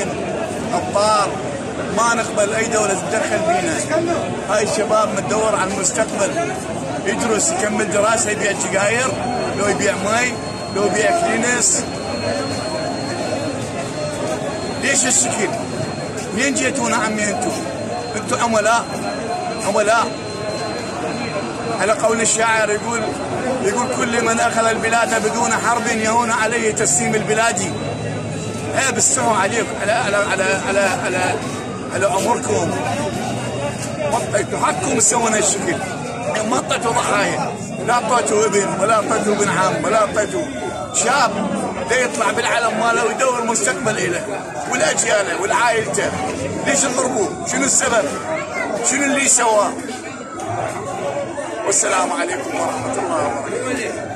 شامخين ابطال ما نقبل أي دولة تتدخل بينا هاي الشباب متدور على المستقبل. يدرس يكمل دراسة يبيع سجاير لو يبيع مي لو يبيع كلينس. ليش السكين؟ منين جيتونا عمي أنتم؟ أنتم عملاء؟ عملاء. على قول الشاعر يقول يقول كل من أخذ البلاد بدون حرب يهون عليه تسليم البلاد. إيه بالسعوا عليكم. على على على على على, على مطيتوا حقكم تسوون هالشكل. ما اعطيتوا ضحايا. لا اعطيتوا ابن ولا اعطيتوا ابن عم ولا اعطيتوا شاب. ده يطلع بالعلم ماله ويدور مستقبل له والاجيال والعائلته. ليش تضربوه؟ شنو السبب؟ شنو اللي سواه؟ والسلام عليكم ورحمة الله وبركاته.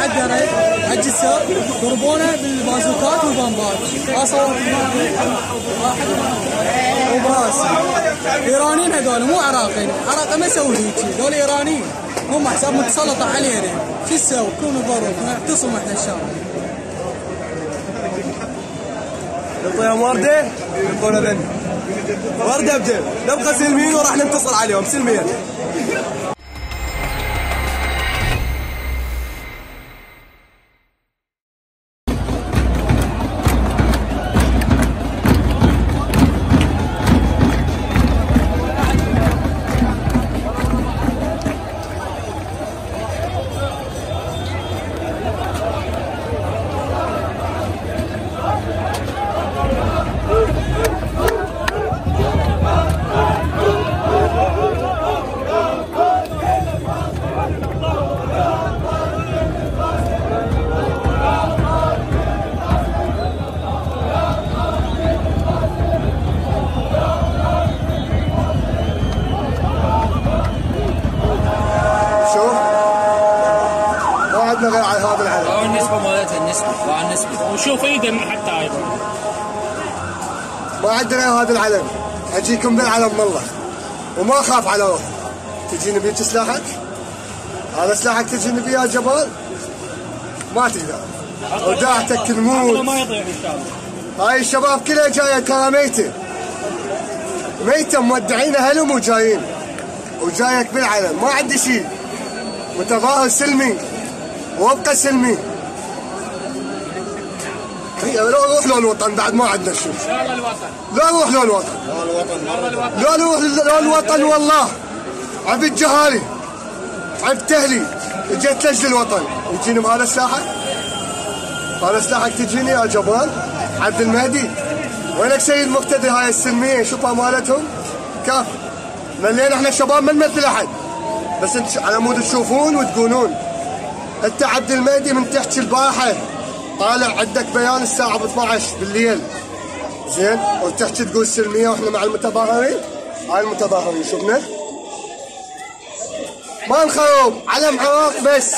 حق السير ضربونا بالبازوكات والبامبات. اصور وبراسي. ايرانيين هذول مو عراقيين عراق ما يسوي هيك. هذول ايرانيين هم حساب متسلطة علينا شو تسوي كونوا ضرب نعتصم إحنا الشعب نعطيهم وردة. يعطونا ذنب وردة بدل نبقى سلميين وراح ننتصر عليهم. سلميا. اجيكم بالعلم والله وما أخاف على روحي. تجيني بيك سلاحك؟ هذا سلاحك تجيني بيه يا جبال؟ ما تقدر. وداعتك عقله تموت. ما يضيع إن شاء الله. هاي الشباب كلها جاية ترى ميتة. ميتة مودعين اهلهم وجايين وجايك بالعلم. ما عندي شيء. متظاهر سلمي. وأبقى سلمي. لا روح لو الوطن بعد ما عندنا شيء لا روح لو الوطن لا روح لو الوطن والله. عبد جهالي عبد أهلي جيت لاجل الوطن. يجيني بهذا الساحة؟ هذا سلاحك تجيني يا جبال عبد المهدي وينك سيد مقتدي هاي السلميه شوفها مالتهم؟ كاف. ملينا إحنا شباب ما نمثل أحد. بس انت على مود تشوفون وتقولون. انت عبد المهدي من تحكي البارحه طالع عندك بيان الساعة 12 بالليل. زين؟ وتحكي تقول سلميه وإحنا مع المتظاهرين؟ هاي المتظاهرين شفنا ما نخوف علم عراق بس.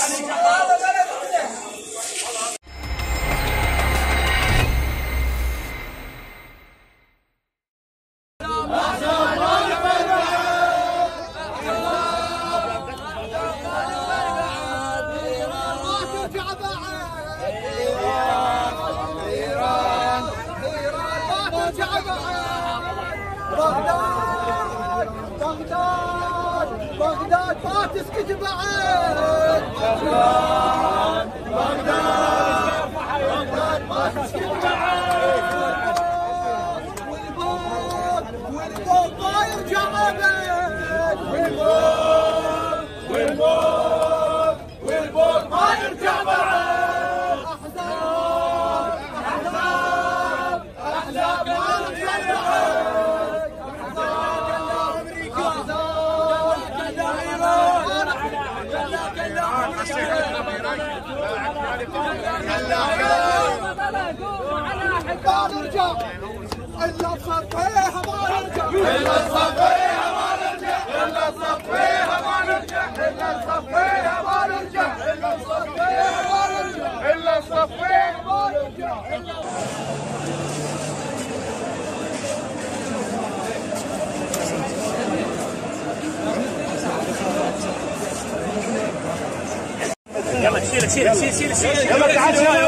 يلا شيل شيل شيل شيل يلا تعال يلا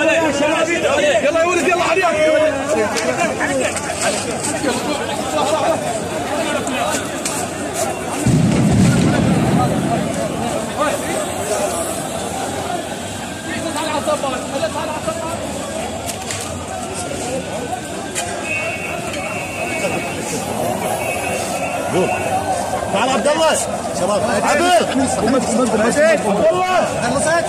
يا ولد يلا عليك تعال عبد الله. شباب. عبد. خلصت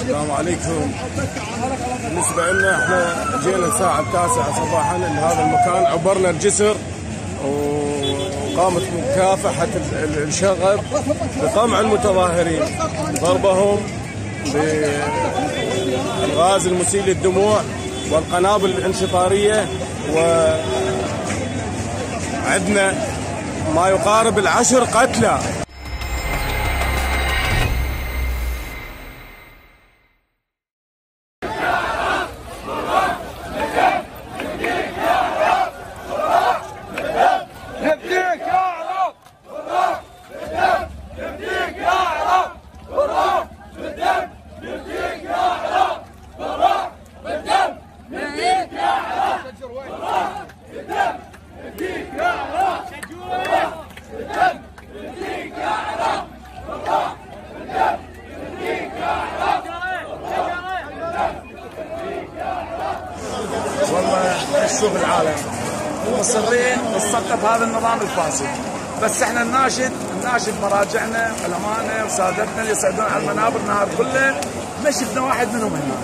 السلام عليكم. بالنسبة لنا إحنا جينا الساعة التاسعة صباحا لهذا المكان. عبرنا الجسر وقامت مكافحة ال- ال- الشغب بقمع المتظاهرين. ضربهم بالغاز المسيل للدموع. والقنابل الانشطارية وعندنا ما يقارب العشر قتلى. الناشد مراجعنا علمائنا وسادتنا اللي يصعدون على المنابر النهار كله. ما شفنا واحد منهم هنا.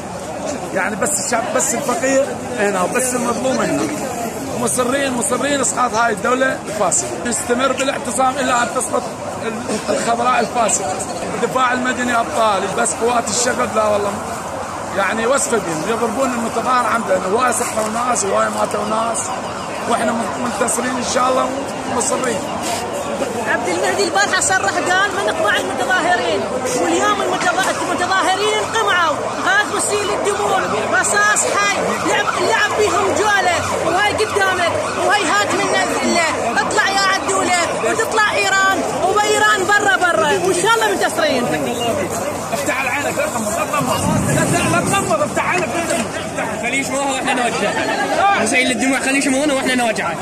يعني بس الشعب بس الفقير هنا وبس المظلوم هنا. مصرين مصرين اسقاط هاي الدولة الفاسده نستمر بالاعتصام إلى أن تسقط الخضراء الفاسد الدفاع المدني أبطال بس قوات الشغب لا والله. يعني وصفه بهم يضربون المتظاهر عندنا هواي سقطوا ناس هواي ماتوا ناس وإحنا منتصرين إن شاء الله ومصرين. عبد المهدي البارحة صرح قال بنقمع المتظاهرين. واليوم المتظا- المتظاهرين انقمعوا غاز مسيل الدموع. رصاص حي. لعب لعب بيهم جوله وهاي قدامك. وهي هات منا الذله اطلع يا عدوله وتطلع إيران. وايران برا برا. وإن شاء الله منتصرين افتح عينك لا تغمض لا تغمض افتح عينك. خليه يشموها وإحنا نوجهها مسيل الدموع خليه يشمونا وإحنا نوجهها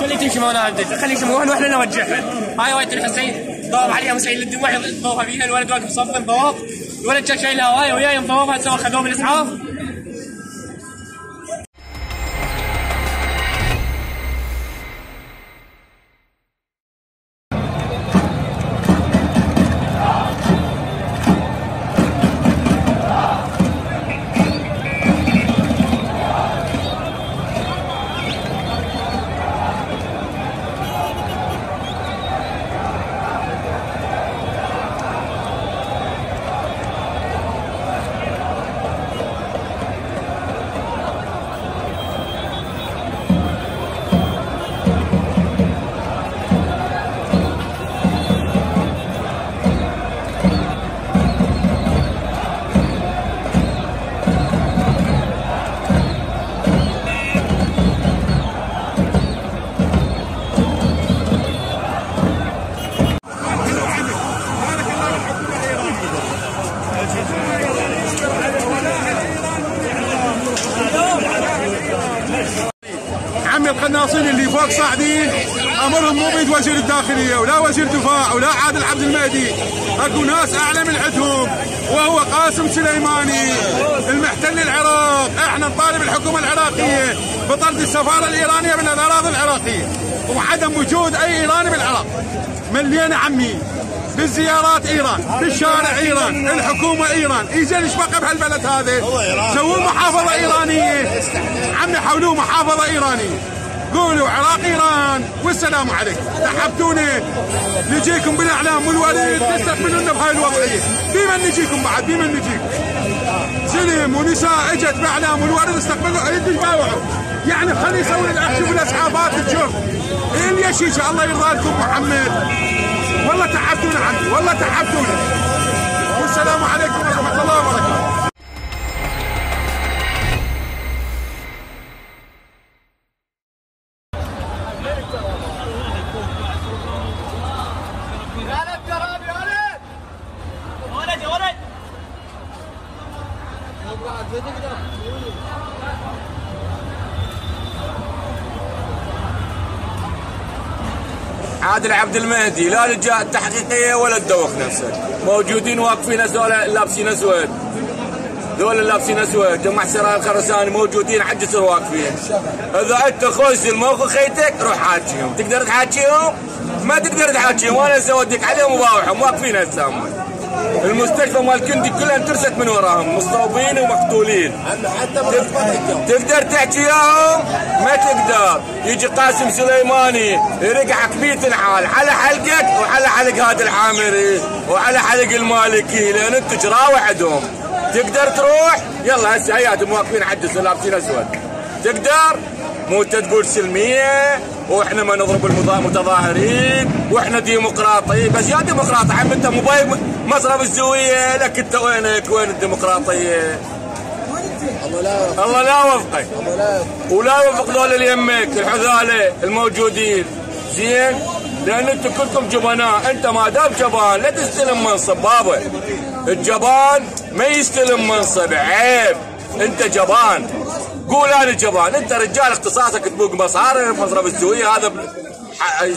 خليه تشمونا عبد خليه يشمونا وإحنا نوجهها هاي وايد الحسين. ضرب عليها مسيل الدموع ضربها فيها الولد واقف صف ضواب الولد شايلها هواي وياي مضوبها سوا خذوه بالاسعاف عمي القناصين اللي فوق صاعدين. أمرهم مو بيد وزير الداخلية ولا وزير دفاع ولا عادل عبد المهدي. أكو ناس أعلى من عندهم وهو قاسم سليماني المحتل العراق. إحنا نطالب الحكومة العراقية بطرد السفارة الإيرانية من الأراضي العراقية. وعدم وجود أي إيراني بالعراق. ملينا عمي. بالزيارات إيران بالشارع إيران الحكومة إيران. ايزين إيش بقى بهالبلد هذا سووا محافظة إيرانية. عمي حولوه محافظة إيرانية. قولوا عراق إيران والسلام عليكم. تحبتونا نجيكم بالإعلام والورد تستقبلونا بهاي الوضعية. بمن نجيكم بعد؟ بمن نجيكم؟ سلم ونساء إجت بإعلام والورد استقبلوا. يدش باوعوا يعني خلي يسوون الاخ شوف الاسعافات تشوف اللي يشيش الله يرضى لكم محمد. والله تعبتونا عمي والله تعبتونا. والسلام عليكم ورحمة الله وبركاته. عادل عبد المهدي لا الجهه التحقيقية ولا الدوخ نفسه. موجودين واقفين هذول لابسين أسود. ذول لابسين أسود. جماعة سرايا الخرساني موجودين على الجسر واقفين. إذا أنت خوش الموقف خيتك روح حاكيهم تقدر تحاكيهم ما تقدر تحاكيهم وأنا سودك عليهم وباوعهم. واقفين هسه. المستشفى مال كندي كلها انترست من وراهم مصابين ومقتولين. تقدر تحكي وياهم ما تقدر. يجي قاسم سليماني يرقعك 100 حال على حلقك وعلى حلق هذا العامري وعلى حلق المالكي لأن انت جراوة عندهم تقدر تروح؟ يلا هسه هياتهم واقفين عدس لابسين أسود. تقدر؟ مو تقول سلمية. وإحنا ما نضرب المتظاهرين وإحنا ديمقراطيه بس يا ديمقراطي عم أنت مو مصرف الزوية. لك أنت وينك؟ وين الديمقراطية؟ الله لا يوفقك. ولا يوفق ذول اللي يمك الحذاله الموجودين. زين؟ لأن أنتم كلكم جبناء. أنت ما دام جبان لا تستلم منصب. بابا الجبان ما يستلم منصب. عيب. أنت جبان. قول أنا جبان انت رجال اختصاصك تبوق مصاري مصرف السوية هذا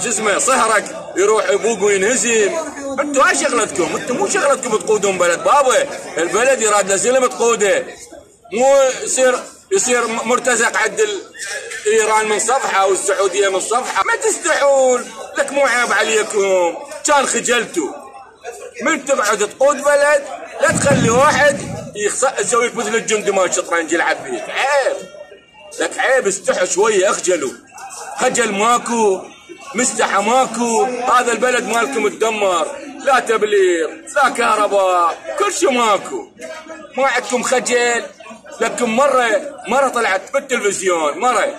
شو اسمه صهرك يروح يبوق وينهزم أنتوا هاي شغلتكم أنتوا مو شغلتكم تقودون بلد. بابا البلد يراد سلم تقوده. مو يصير يصير مرتزق عند إيران من صفحة والسعودية من صفحة. ما تستحون لك مو عيب عليكم. كان خجلتوا. من تقعد تقود بلد لا تخلي واحد يسويك مثل الجندي مال الشطرنج يلعب فيك عيب لك عيب استحوا شوية اخجلوا خجل ماكو مستحى ماكو هذا البلد مالكم تدمر. لا تبليغ لا كهرباء كل شيء ماكو. ما عندكم خجل؟ لكم مرة مرة طلعت بالتلفزيون مرة.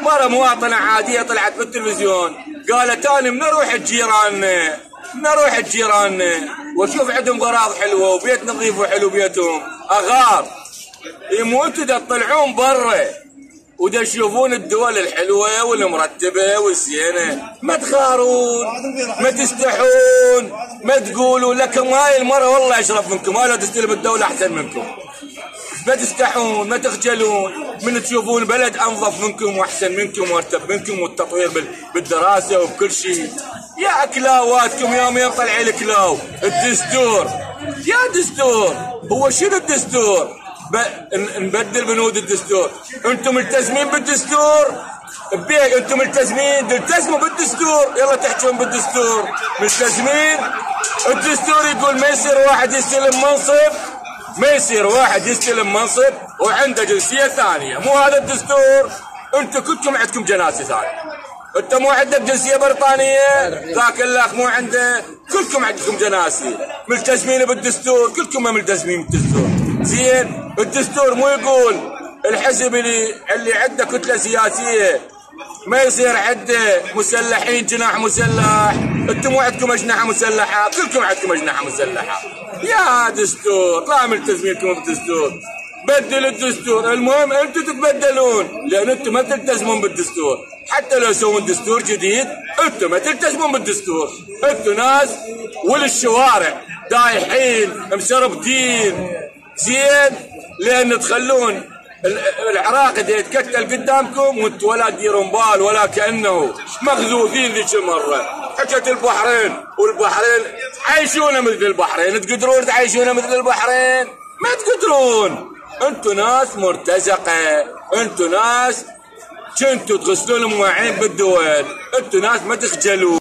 مرة مواطنة عادية طلعت بالتلفزيون. قالت أنا من أروح جيراننا من أروح جيراننا وأشوف عندهم غراض حلوة وبيت نظيف وحلو بيتهم. أغار. يموتوا دا تطلعون برا. ودا تشوفون الدول الحلوة والمرتبة والزينة ما تغارون ما تستحون ما تقولوا لكم هاي المرة والله أشرف منكم هاي لو تستلم الدولة أحسن منكم. ما تستحون ما تخجلون من تشوفون بلد أنظف منكم وأحسن منكم وأرتب منكم والتطوير بال- بالدراسة وبكل شيء. يا كلاواتكم يا مين طلع الكلاو الدستور. يا دستور. هو شنو الدستور؟ ب... نبدل بنود الدستور. أنتم ملتزمين بالدستور؟ بيك أنتم ملتزمين؟ تلتزموا بالدستور. يلا تحكون بالدستور. ملتزمين؟ الدستور يقول ما يصير واحد يستلم منصب ما يصير واحد يستلم منصب وعنده جنسية ثانية. مو هذا الدستور؟ أنتم كلكم عندكم جناسه ثانية. انت مو عندك جنسية بريطانية؟ ذاك الأخ مو عنده. كلكم عندكم جناسي. ملتزمين بالدستور. كلكم ملتزمين بالدستور. زين الدستور مو يقول الحزب اللي اللي عنده كتلة سياسية ما يصير عنده مسلحين جناح مسلح. أنتم مو عندكم أجنحة مسلحة؟ كلكم عندكم أجنحة مسلحة. يا دستور لا ملتزمينكم بالدستور. بدل الدستور. المهم أنتم تتبدلون لأن أنتم ما تلتزمون بالدستور. حتى لو يسوون دستور جديد أنتم ما تلتزمون بالدستور. أنتم ناس وللشوارع دايحين مسربتين زين؟ لأن تخلون ال- العراق إذا يتكتل قدامكم وأنتم ولا تديرون بال ولا كأنه مغزوذين ذيك المرة. حكت البحرين والبحرين عايشونا مثل البحرين. تقدرون تعيشونا مثل البحرين؟ ما تقدرون. أنتم ناس مرتزقة. أنتم ناس كنتوا تغسلون المواعين بالدول. أنتم ناس ما تخجلوا.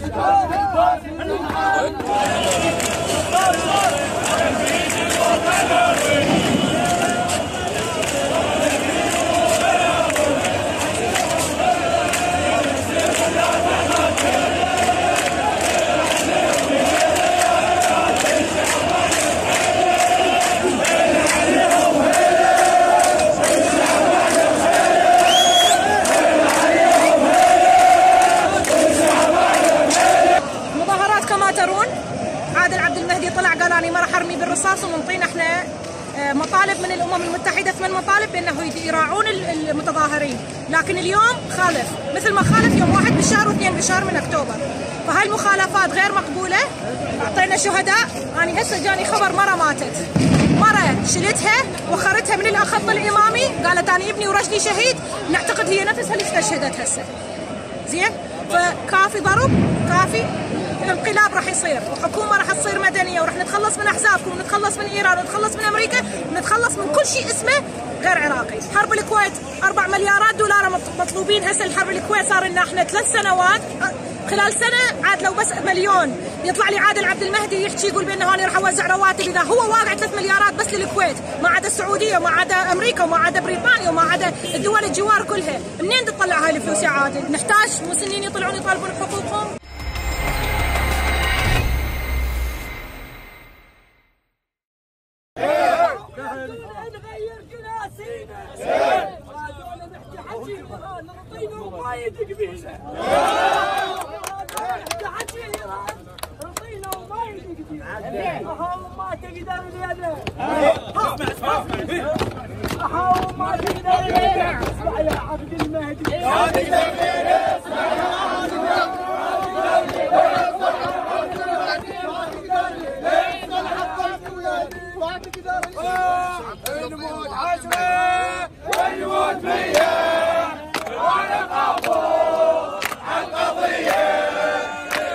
Justice! بالرصاص ومنطينا إحنا آه، مطالب من الأمم المتحدة ثمان مطالب بأنه يراعون ال- المتظاهرين، لكن اليوم خالف. مثل ما خالف يوم واحد بالشهر واثنين بالشهر من أكتوبر، فهاي المخالفات غير مقبولة. أعطينا شهداء، أنا هسه جاني خبر مرة ماتت. مرة شلتها وخرتها من الخط الإمامي. قالت أنا ابني ورجلي شهيد. نعتقد هي نفسها اللي استشهدت هسه. زين؟ فكافي ضرب. كافي. انقلاب راح يصير وحكومه راح تصير مدنية وراح نتخلص من أحزابكم ونتخلص من إيران ونتخلص من أمريكا ونتخلص من كل شيء اسمه غير عراقي. حرب الكويت 4 مليارات دولار مط- مطلوبين هسه الحرب الكويت صار لنا إحنا ثلاث سنوات. خلال سنة عاد لو بس مليون يطلع لي عادل عبد المهدي يحكي يقول بأنه أنا راح أوزع رواتب إذا هو واقع 3 مليارات بس للكويت. ما عدا السعودية وما عدا أمريكا وما عدا بريطانيا وما عدا الدول الجوار كلها. منين تطلع هاي الفلوس يا عادل؟ نحتاج مسنين يطلعون يطالبون بحقوقهم نغير جناسينا هذول نحكي حكي نعطينا وما يدق بينا نحكي حكي ايران نعطينا وما يدق بينا هاو ما تقدر لنا هاو ما تقدر لنا اسمع يا عبد المهدي الموت عشرة والموت مية وأنا قابو عالقضية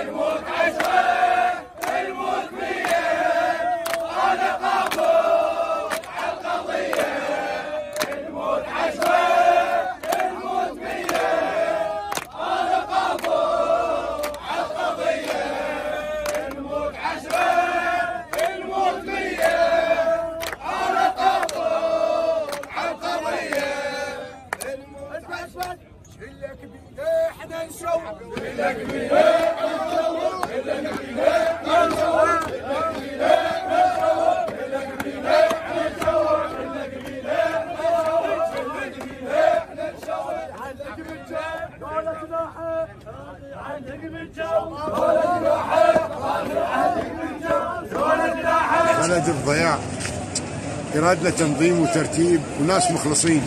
الموت عشرة الموت مية وأنا قابو عالقضية الموت عشرة الموت مية وأنا قابو عالقضية الموت عشرة الموت مية أنا قابو عالقضية الموت عشرة شلك بيديه إحنا نشوف شلك بيديه شلك بيديه بلد الضياع. يراد له تنظيم وترتيب وناس مخلصين.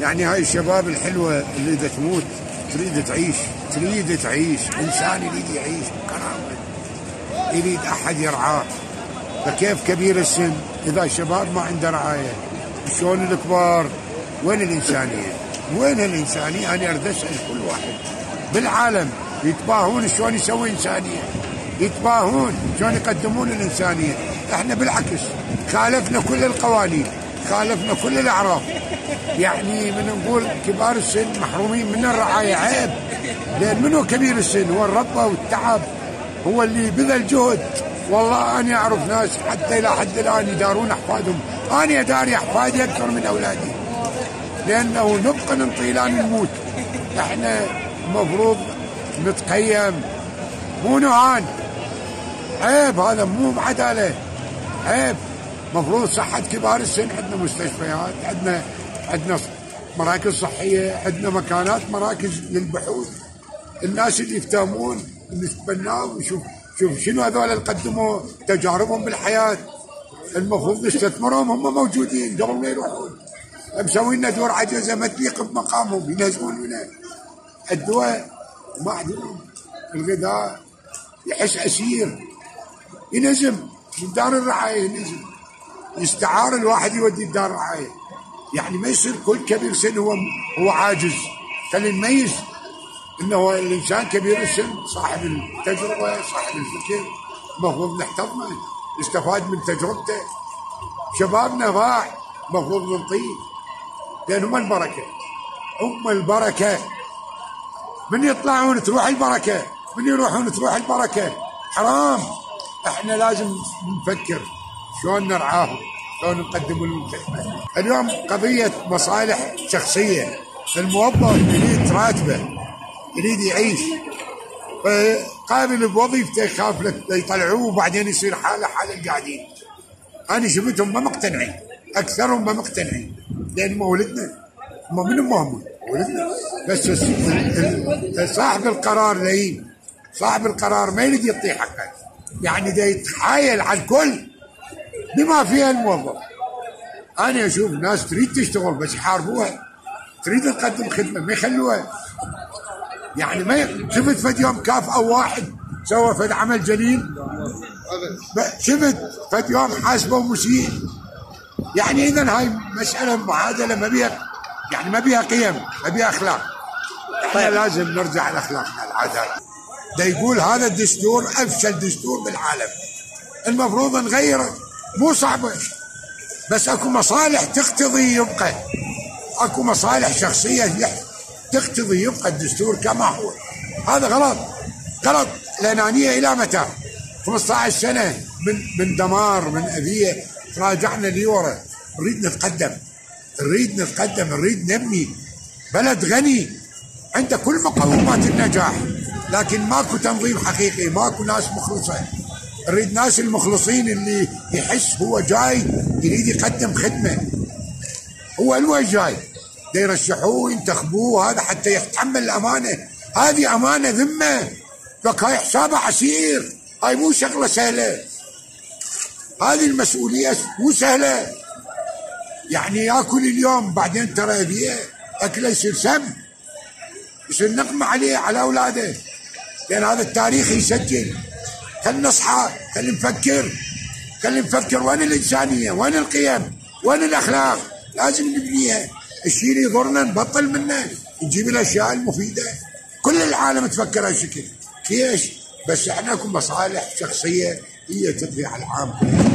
يعني هاي الشباب الحلوة اللي إذا تموت تريد تعيش. تريد تعيش. إنسان يريد يعيش. بكرامه يريد أحد يرعاه. فكيف كبير السن إذا الشباب ما عنده رعاية؟ شلون الكبار؟ وين الإنسانية؟ وين الإنسانية؟ أنا أريد أسأل كل واحد. بالعالم. يتباهون شلون يسوي إنسانية. يتباهون شلون يقدمون الإنسانية. إحنا بالعكس خالفنا كل القوانين خالفنا كل الأعراف. يعني من نقول كبار السن محرومين من الرعاية عيب. لأن منو كبير السن؟ هو الربة والتعب. هو اللي بذل جهد. والله أنا أعرف ناس حتى إلى حد الآن يدارون أحفادهم. أنا أداري أحفادي أكثر من أولادي. لأنه نبقى ننطي لا نموت إحنا المفروض نتقيم. مو نهان. عيب هذا مو بعداله عيب. مفروض صحة كبار السن. عندنا مستشفيات عندنا عندنا مراكز صحية عندنا مكانات مراكز للبحوث. الناس اللي يفتهمون نتبناهم ونشوف شوف شنو هذول اللي قدموا تجاربهم بالحياة. المفروض نستثمرهم هم موجودين قبل ما يروحون. مسوي لنا دور عجزة ما تليق بمقامهم منها الدواء عندهم الغذاء يحس أسير ينزم من دار الرعاية ينزم يستعار الواحد يودي دار الرعاية. يعني ما يصير كل كبير سن هو هو عاجز. خلي نميز إنه الإنسان كبير السن صاحب التجربة صاحب الفكر. المفروض نحتضنه نستفاد من تجربته. شبابنا ضاع المفروض نعطيه لأن هم البركة. هم البركة. من يطلعون تروح البركة؟ من يروحون تروح البركة؟ حرام. إحنا لازم نفكر شلون نرعاهم شلون نقدم لهم خدمه اليوم قضية مصالح شخصية. الموظف يريد راتبه يريد يعيش. فقابل بوظيفته يخاف يطلعوه وبعدين يصير حالة حال القاعدين. أنا شفتهم ما مقتنعين أكثرهم ما مقتنعين. لأن مولدنا هم من هم ولدنا بس صاحب القرار لئيم صاحب القرار ما يريد يعطيه حقه. يعني ده يتحايل على الكل. بما فيها الموظف. أنا أشوف ناس تريد تشتغل بس يحاربوها. تريد تقدم خدمة ما يخلوها. يعني ما. شفت فد يوم كاف أو واحد سوى فد عمل جليل؟ شفت فد يوم حاسبه مسيء يعني اذا هاي مسألة معادلة ما بيها يعني ما بيها قيم ما بيها أخلاق. إحنا لازم نرجع لأخلاقنا العادات. ده يقول هذا الدستور أفشل دستور بالعالم. المفروض نغيره مو صعبه بس أكو مصالح تقتضي يبقى. أكو مصالح شخصية تقتضي يبقى الدستور كما هو. هذا غلط. غلط. الأنانية إلى متى؟ 15 سنة. من من دمار من أذية. راجعنا لورا. نريد نتقدم. نريد نتقدم نريد نبني. بلد غني. عنده كل مقومات النجاح. لكن ماكو تنظيم حقيقي ماكو ناس مخلصه نريد ناس المخلصين اللي يحس هو جاي يريد يقدم خدمة. هو الوين جاي؟ يرشحوه ينتخبوه هذا حتى يتحمل الامانه هذه أمانة ذمة. لك هاي حسابه عسير. هاي مو شغلة سهلة. هذه المسؤولية مو سهلة. يعني ياكل اليوم بعدين ترى يبيه أكله يصير سم. يصير نقمه عليه على أولاده. لأن هذا التاريخ يسجل. خلينا نصحى خلينا نفكر. خلينا نفكر وين الإنسانية؟ وين القيم؟ وين الأخلاق؟ لازم نبنيها. الشيء اللي يضرنا نبطل منه. نجيب الأشياء المفيدة. كل العالم تفكر هالشكل. ليش؟ بس إحنا مصالح شخصية هي على العام.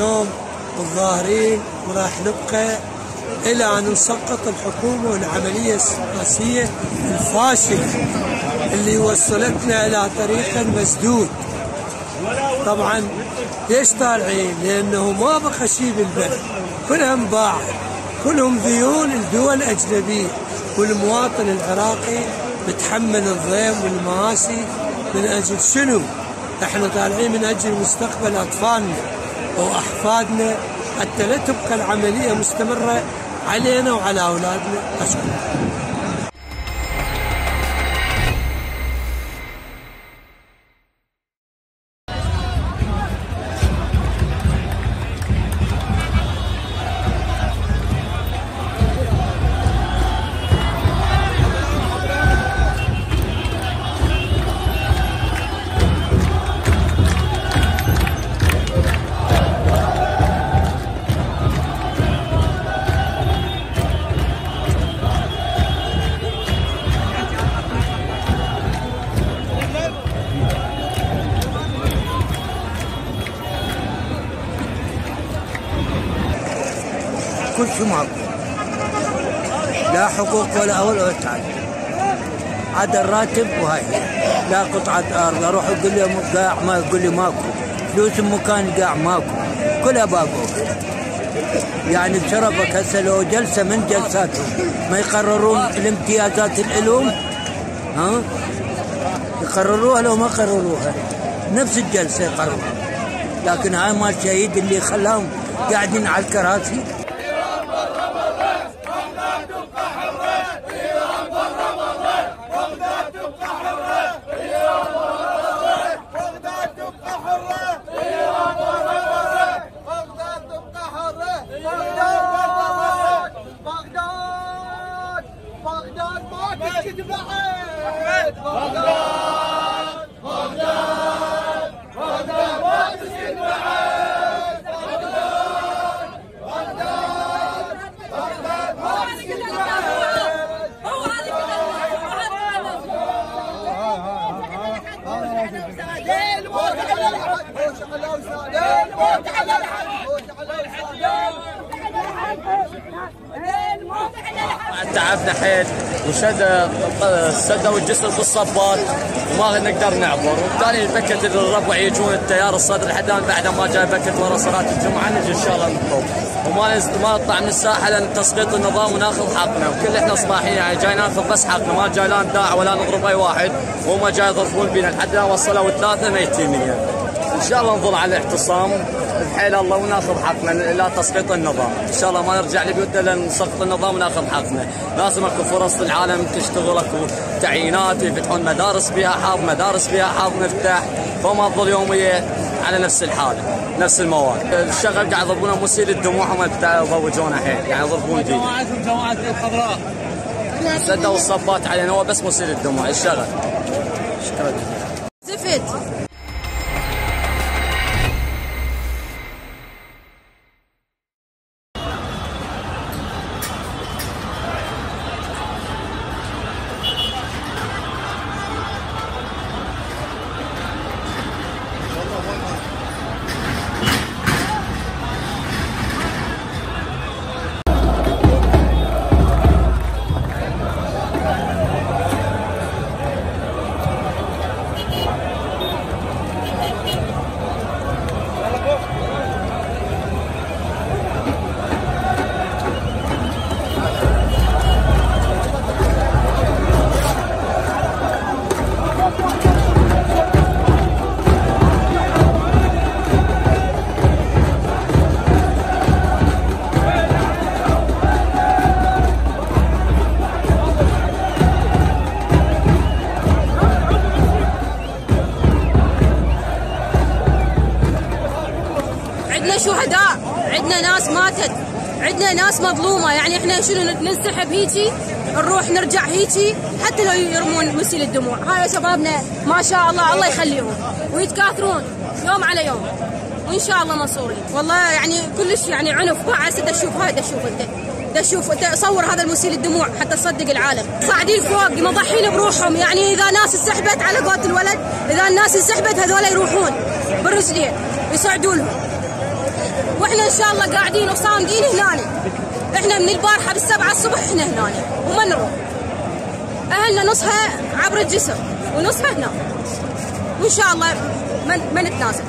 اليوم الظاهرين وراح نبقى إلى أن نسقط الحكومة والعملية السياسية الفاشلة اللي وصلتنا إلى طريق مسدود. طبعا ليش طالعين؟ لأنه ما بقى شيء بالبلد، كلهم باع كلهم ذيول الدول الأجنبية، والمواطن العراقي بتحمل الضيم والمآسي من أجل شنو؟ إحنا طالعين من أجل مستقبل أطفالنا وأحفادنا حتى لا تبقى العملية مستمرة علينا وعلى أولادنا. أشكرك. حقوق ولا أول ولا تعال هذا الراتب وهاي. لا قطعة أرض أروح أقول لهم قاع ما يقول لي ماكو. فلوس مكان قاع ماكو. كلها باقو يعني بشرفك هسه لو جلسة من جلساتهم. ما يقررون الامتيازات العلوم ها؟ يقرروها لو ما قرروها. نفس الجلسة يقرروها. لكن هاي ما الشهيد اللي خلاهم قاعدين على الكراسي. تعبنا حيل وشد سدوا الجسر بالصبات وما نقدر نعبر. وبالتالي بكت الربع يجون التيار الصدر الآن بعد ما جاي بكت ورا صلاة الجمعة. نجي إن شاء الله نطلب وما. ما نطلع من الساحة لأن تسقيط النظام وناخذ حقنا. وكل إحنا صباحيين يعني جاي ناخذ بس حقنا. ما جاي لا نداع ولا نضرب أي واحد. وهم جاي يضربون بينا لحد وصلوا ثلاثة ميتين إن شاء الله نظل على الاعتصام. بحيل الله وناخذ حقنا لا تسقيط النظام. إن شاء الله ما نرجع لبيوتنا لأن نسقط النظام وناخذ حقنا. لازم أكو فرص للعالم تشتغل أكو تعيينات يفتحون مدارس بها حظ مدارس بها حظ نفتح فما تظل يوميه على نفس الحاله نفس المواد. الشغل قاعد يضربونه مسيل الدموع هم يضوجونه حيل يعني يضربون جماعات الجماعات الخضراء. سدوا الصبات علينا هو بس مسيل الدموع الشغل. شكرا. شهداء. عندنا ناس ماتت. عندنا ناس مظلومة. يعني إحنا شنو ننسحب هيجي نروح نرجع هيجي حتى لو يرمون مسيل الدموع. هاي شبابنا ما شاء الله الله يخليهم. ويتكاثرون يوم على يوم. وإن شاء الله منصورين والله يعني كلش يعني عنف. عاد أشوف. هاي دا شوف أنت. دا شوف. أنت صور هذا المسيل الدموع حتى تصدق العالم. صاعدين فوق مضحين بروحهم. يعني إذا ناس انسحبت على قولة الولد إذا الناس انسحبت هذول يروحون بالرجلين يصعدوا لهم وإحنا ان شاء الله قاعدين وصامدين هنا إحنا من البارحة بالسبعة الصبح إحنا هنا وما نروح. اهلنا نصها عبر الجسر ونصها هنا. وإن شاء الله ما نتنازل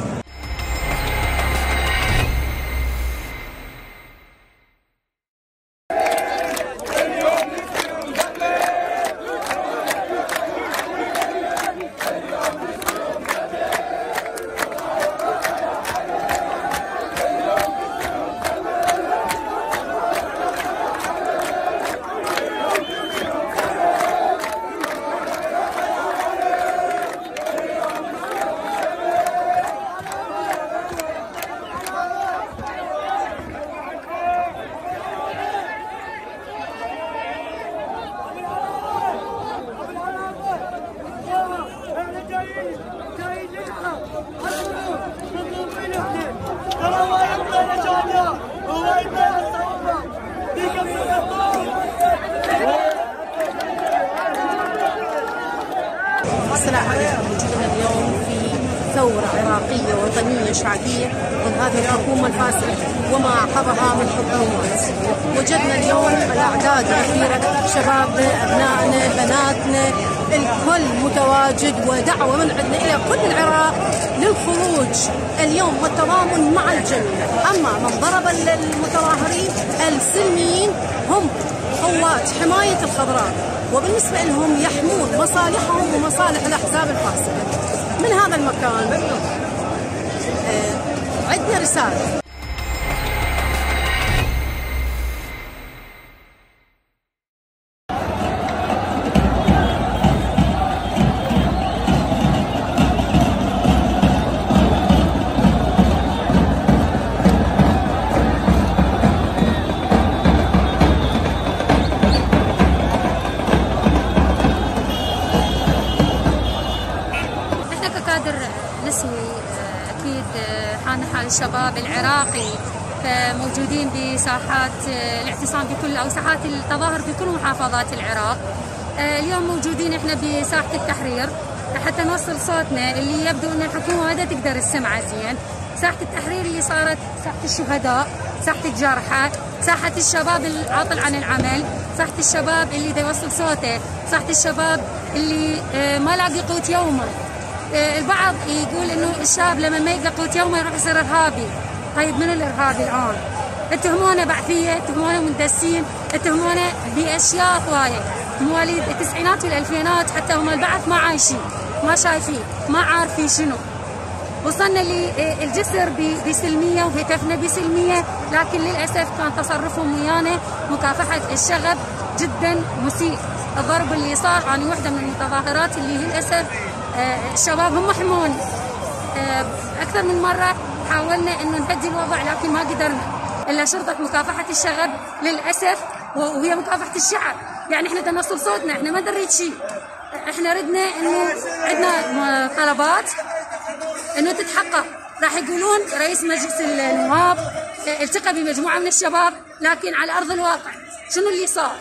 ثورة عراقية وطنية شعبية ضد هذه الحكومة الفاسدة وما عقبها من حكومات وجدنا اليوم الأعداد الكبيرة شبابنا أبنائنا بناتنا الكل متواجد ودعوة من عندنا إلى كل العراق للخروج اليوم والتضامن مع الجميع. أما من ضرب المتظاهرين السلميين هم قوات حماية الخضراء وبالنسبة لهم يحمون مصالحهم ومصالح الأحزاب الفاسدة. من هذا المكان؟ آه، عندنا رسالة. بساحات آه، الاعتصام بكل أو ساحات التظاهر بكل محافظات العراق. آه، اليوم موجودين إحنا بساحة التحرير. حتى نوصل صوتنا اللي يبدو إن الحكومة ما تقدر تسمعه زين. ساحة التحرير اللي صارت ساحة الشهداء ساحة الجرحى ساحة الشباب العاطل عن العمل ساحة الشباب اللي دا يوصل صوته ساحة الشباب اللي آه، ما لاقي قوت يومه. البعض يقول إنه الشاب لما ما يلقى قوت يومه يروح يصير إرهابي. طيب من الارهابي الآن؟ اتهمونا بعثية، اتهمونا مندسين، اتهمونا بأشياء هوايه، مواليد التسعينات والألفينات حتى هم البعث ما عايشين، ما شايفين، ما عارفين شنو. وصلنا للجسر ب- بسلمية وهتفنا بسلمية، لكن للأسف كان تصرفهم ويانا مكافحة الشغب جدا مسيء. الضرب اللي صار عن وحدة من المتظاهرات اللي للأسف آه، الشباب هم حمون آه، أكثر من مرة حاولنا إنه نهدي الوضع لكن ما قدرنا إلا شرطة مكافحة الشغب للأسف وهي مكافحة الشعب. يعني إحنا بدنا نوصل صوتنا إحنا ما نريد شيء. إحنا ردنا إنه عندنا طلبات إنه تتحقق. راح يقولون رئيس مجلس النواب التقى بمجموعة من الشباب لكن على أرض الواقع شنو اللي صار؟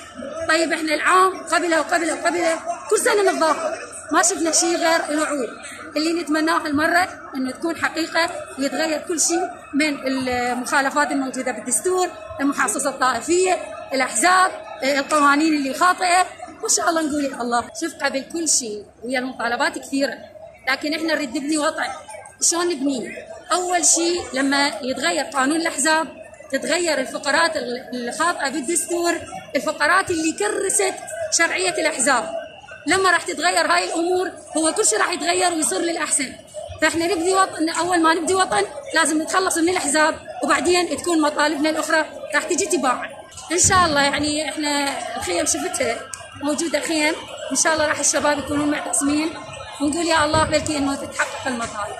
طيب إحنا العام قبله وقبله وقبله كل سنة نتظاهر ما شفنا شيء غير الوعود. اللي نتمناه هالمره إنه تكون حقيقة ويتغير كل شيء من المخالفات الموجودة بالدستور، المحاصصة الطائفية، الأحزاب، القوانين اللي خاطئة. وإن شاء الله نقول يا الله شوف قبل كل شيء ويا المطالبات كثيرة. لكن إحنا نريد نبني وطن شلون نبنيه؟ أول شيء لما يتغير قانون الأحزاب تتغير الفقرات الخاطئة بالدستور الفقرات اللي كرست شرعية الأحزاب. لما راح تتغير هاي الأمور هو كل شيء راح يتغير ويصير للأحسن. فإحنا نبدي وطن أول ما نبدي وطن لازم نتخلص من الأحزاب وبعدين تكون مطالبنا الأخرى راح تجي تباعا إن شاء الله يعني إحنا الخيم شفتها موجودة خيم إن شاء الله راح الشباب يكونون معتصمين ونقول يا الله بلكي إنه تتحقق المطالب.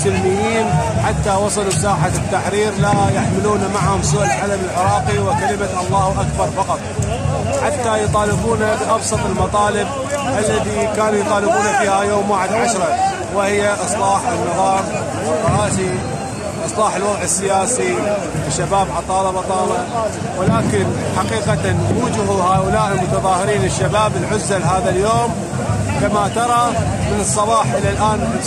المتظاهرين سلميين حتى وصلوا ساحة التحرير لا يحملون معهم سوى العلم العراقي وكلمة الله أكبر فقط. حتى يطالبون بأبسط المطالب الذي كانوا يطالبون فيها يوم 1 10 وهي إصلاح النظام الرئاسي إصلاح الوضع السياسي. الشباب عطاله بطاله. ولكن حقيقة وجه هؤلاء المتظاهرين الشباب العزل هذا اليوم كما ترى من الصباح إلى الآن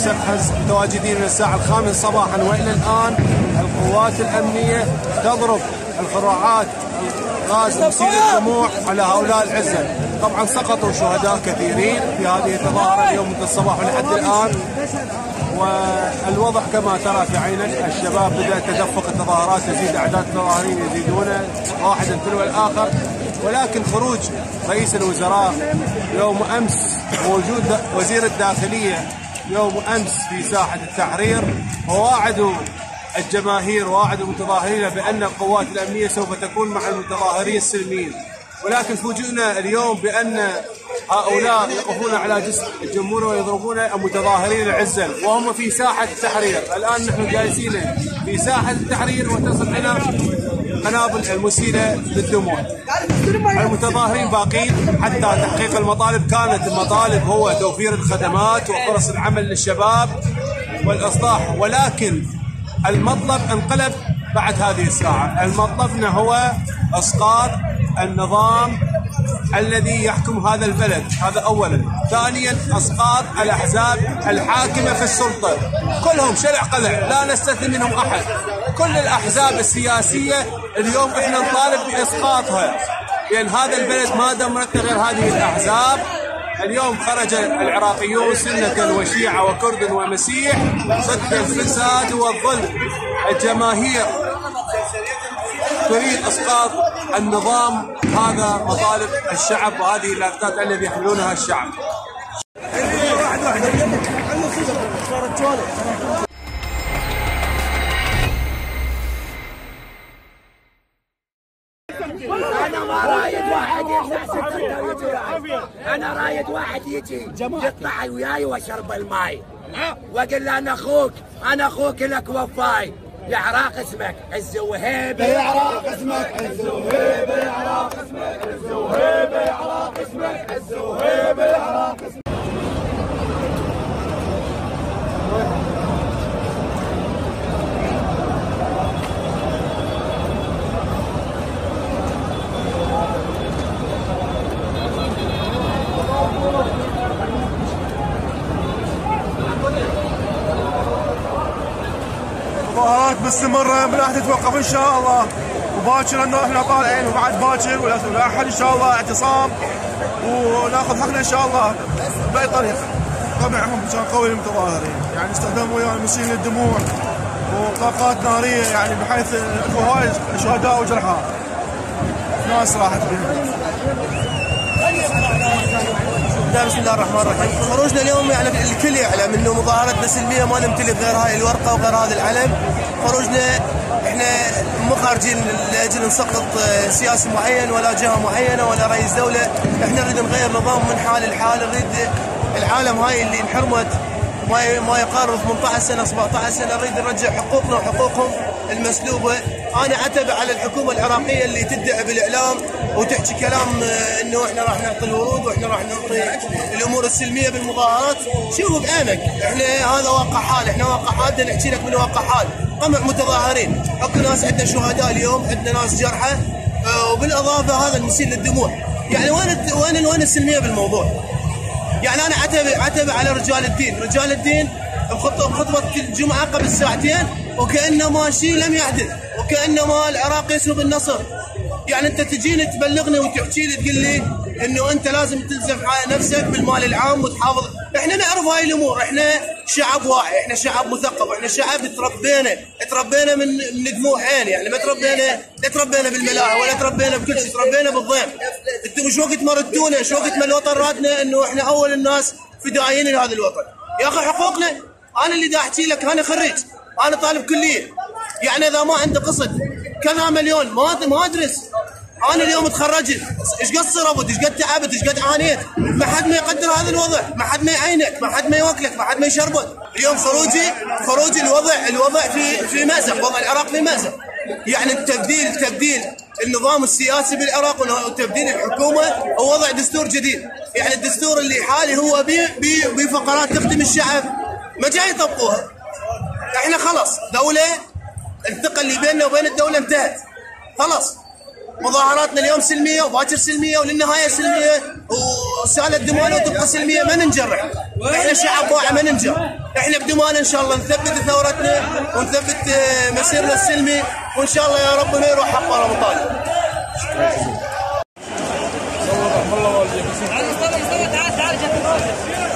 متواجدين من الساعة الخامسة صباحا وإلى الآن القوات الأمنية تضرب الخراعات غاز مسيل الدموع على هؤلاء العزل طبعا سقطوا شهداء كثيرين في هذه التظاهره اليوم منذ الصباح ولحد الآن. والوضع كما ترى في عينك الشباب بدأ تدفق التظاهرات تزيد أعداد التظاهرين يزيدون واحدا تلو الآخر. ولكن خروج رئيس الوزراء يوم أمس وجود وزير الداخلية يوم أمس في ساحة التحرير وواعدوا الجماهير وواعدوا المتظاهرين بأن القوات الأمنية سوف تكون مع المتظاهرين السلميين. ولكن فوجئنا اليوم بأن هؤلاء يقفون على جسر الجمهور ويضربون المتظاهرين العزل وهم في ساحة التحرير. الآن نحن جالسين في ساحة التحرير وتصل بنا قنابل المسيلة للدموع المتظاهرين باقين حتى تحقيق المطالب. كانت المطالب هو توفير الخدمات وفرص العمل للشباب والإصلاح ولكن المطلب انقلب بعد هذه الساعة. المطلبنا هو إسقاط النظام الذي يحكم هذا البلد هذا اولا. ثانيا اسقاط الأحزاب الحاكمة في السلطة. كلهم شلع قلع لا نستثني منهم أحد. كل الأحزاب السياسية اليوم إحنا نطالب بإسقاطها. لأن هذا البلد ما دمرته غير هذه الأحزاب. اليوم خرج العراقيون سنة وشيعة وكرد ومسيح ضد الفساد والظلم. الجماهير تريد إسقاط النظام هذا مطالب الشعب وهذه اللافتات الذي يحملونها الشعب. أنا ما رايد واحد أنا رايد واحد يجي يطلع وياي واشرب الماي. واقول له أنا أخوك أنا أخوك لك وفاي. يا عراق اسمك عز وهيبه يا عراق اسمك عز وهيبه يا عراق اسمك عز وهيبه يا عراق اسمك عز وهيبه يا عراق اسمك. مظاهرات مستمرة ما راح تتوقف إن شاء الله. وباكر انه إحنا طالعين وبعد باكر والاحد إن شاء الله اعتصام. وناخذ حقنا إن شاء الله بأي طريقة. طبعهم كان قوي المتظاهرين. يعني استخدموا ويا المسيل للدموع وطاقات نارية يعني بحيث اكو هواي شهداء وجرحى. ناس راحت بهم بسم الله الرحمن الرحيم. خروجنا اليوم يعني الكل يعلم إنه مظاهرتنا سلميه ما نمتلك غير هاي الورقة وغير هذا العلم. خروجنا إحنا مو خارجين لأجل نسقط سياسي معين ولا جهة معينة ولا رئيس دولة. إحنا نريد نغير نظام من حال لحال نريد العالم هاي اللي انحرمت ما ما يقارب 18 سنة 17 سنة نريد نرجع حقوقنا وحقوقهم المسلوبة. أنا عتب على الحكومة العراقية اللي تدعي بالإعلام وتحكي كلام إنه إحنا راح نعطي الورود وإحنا راح نعطي الأمور السلمية بالمظاهرات. شوفوا بعينك إحنا هذا واقع حال إحنا واقع حال نحكي لك من واقع حال. قمع متظاهرين. أكو ناس عندنا شهداء اليوم عندنا ناس جرحى وبالإضافة هذا المسيل للدموع. يعني وين وين وين السلمية بالموضوع؟ يعني أنا عتب عتب على رجال الدين، رجال الدين بخطبة الجمعة قبل ساعتين وكانما شيء لم يحدث، وكانما العراق يسلب النصر. يعني أنت تجيني تبلغني وتحكي لي تقول لي إنه أنت لازم تلزم نفسك بالمال العام وتحافظ، إحنا نعرف هاي الأمور، إحنا شعب واعي، إحنا شعب مثقف، إحنا شعب تربينا، تربينا من من دموع عين، يعني ما تربينا لا تربينا بالملاهي ولا تربينا بكل شيء، تربينا بالضيم. أنتم شو وقت ما ردونا، وقت ما الوطن رادنا إنه إحنا أول الناس فدائيين لهذا الوطن. يا أخي حقوقنا. أنا اللي دا أحكي لك. أنا خريج، أنا طالب كلية. يعني إذا ما عندي قصد كذا مليون. ما ما أدرس. أنا اليوم تخرجت إيش قد صرفت إيش قد تعبت؟ إيش قد عانيت؟ ما حد ما يقدر هذا الوضع. ما حد ما يعينك. ما حد ما يوكلك. ما حد ما يشربك. اليوم خروجي خروجي الوضع الوضع في في مأزق. وضع العراق في مأزق. يعني التبديل تبديل النظام السياسي بالعراق وتبديل الحكومة ووضع دستور جديد. يعني الدستور اللي حالي هو بفقرات تخدم الشعب. ما جاي يطبقوها. إحنا خلاص. دولة الثقة اللي بيننا وبين الدولة انتهت. خلاص. مظاهراتنا اليوم سلمية وباكر سلمية وللنهاية سلمية وسالت دموعنا وتبقى سلمية ما ننجرح. إحنا شعب واعي ما ننجر. إحنا بدمانا إن شاء الله نثبت ثورتنا ونثبت آه، مسيرنا السلمي وإن شاء الله يا رب ما يروح حق ولا مطالب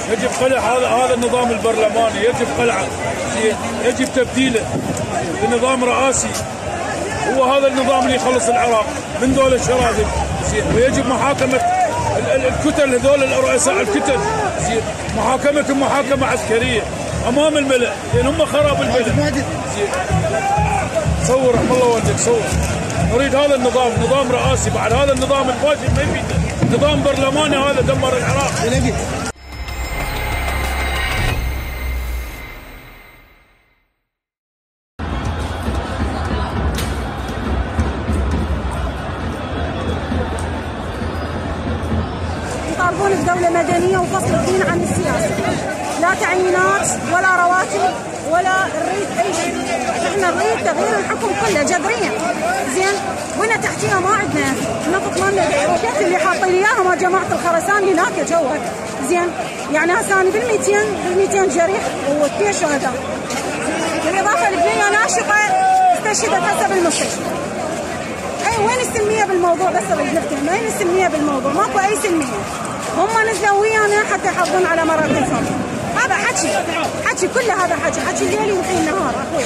يجب قلع هذا هذا النظام البرلماني يجب قلعه يجب تبديله. بنظام رئاسي. هو هذا النظام اللي يخلص العراق من دول الشراذم ويجب ال- الكتل هذول الرؤساء الكتل. زين. محاكمتهم محاكمة عسكرية. أمام الملأ. لأن هم خراب الملأ. زين. صور رحم الله والديك صور. نريد هذا النظام نظام رئاسي. بعد هذا النظام الفاشل ما يفيدنا نظام برلماني هذا دمر العراق. جماعة الخرسان هناك جوه زين يعني هسه أنا بال 200 بال 200 جريح واثنين شهداء بالإضافة لبنيه ناشقه استشهدت هسه بالمستشفى. أي وين السلميه بالموضوع؟ بس اللي نفتهم وين السلميه بالموضوع؟ ماكو أي سلميه هم نزلوا ويانا حتى يحافظون على الفضل هذا حكي حكي كله هذا حكي. حكي الليل وحين النهار أخوي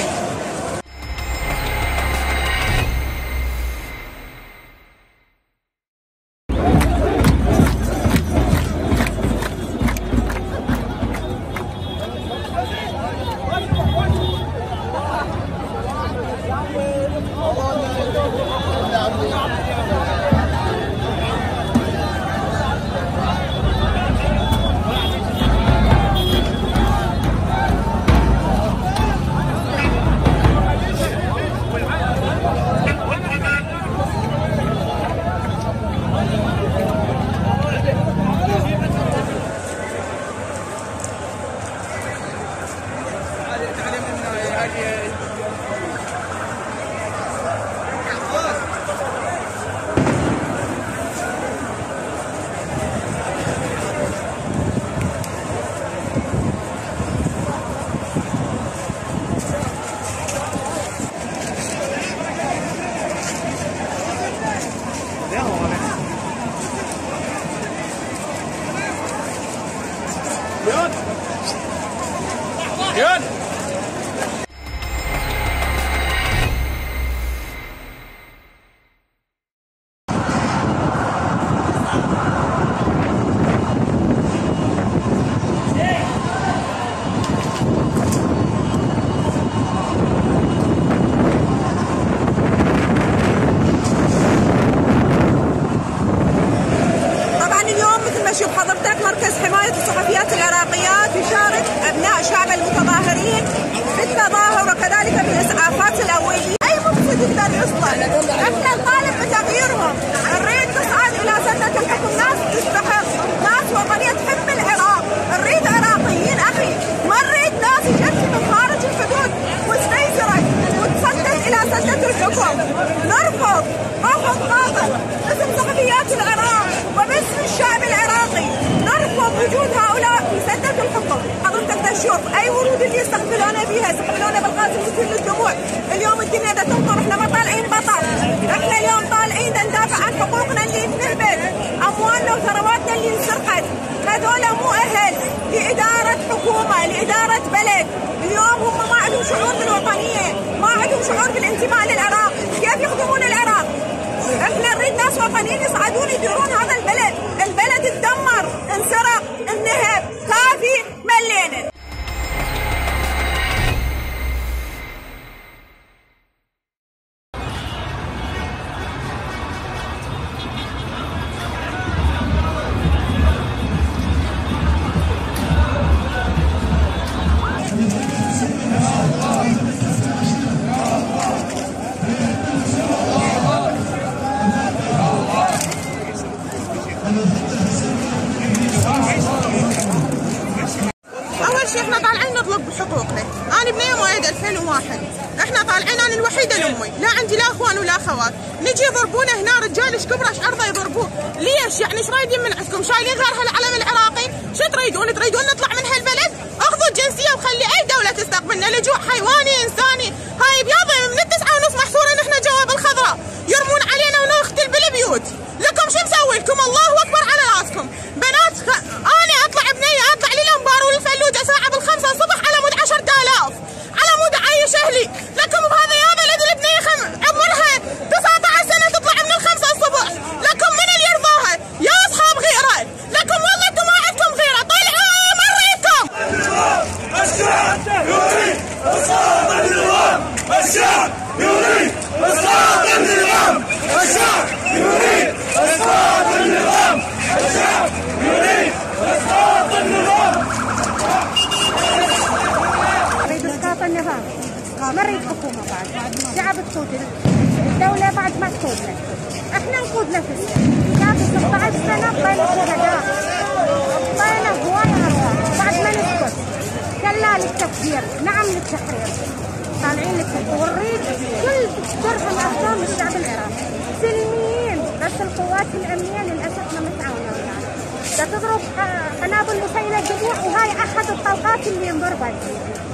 تضرب آه، قنابل مسيله الجميع وهاي أحد الطلقات اللي انضربت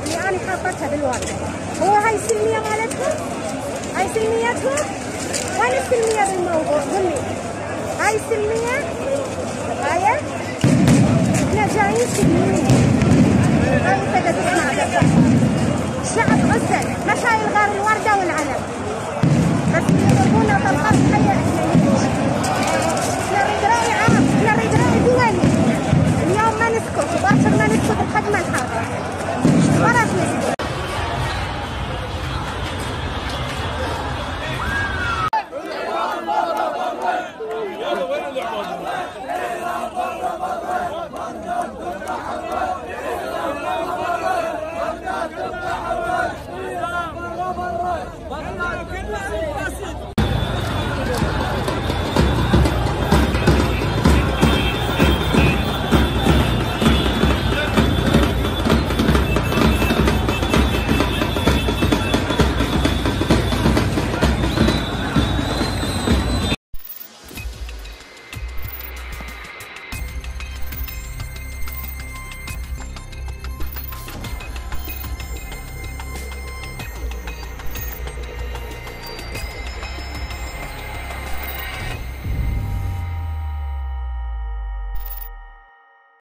اللي أنا حاطتها بالواقع هو هاي السلمية مالتهم هاي سلميتهم وين السلمية بالموضوع؟ قولي. هاي السلمية؟ هاي. إحنا جايين سلميه هاي تقدرنا الشعب عزل ما شايل غير الوردة والعلم. بس يضربونا طلقات حية إحنا 狗狗把车子那个车子开的蛮差的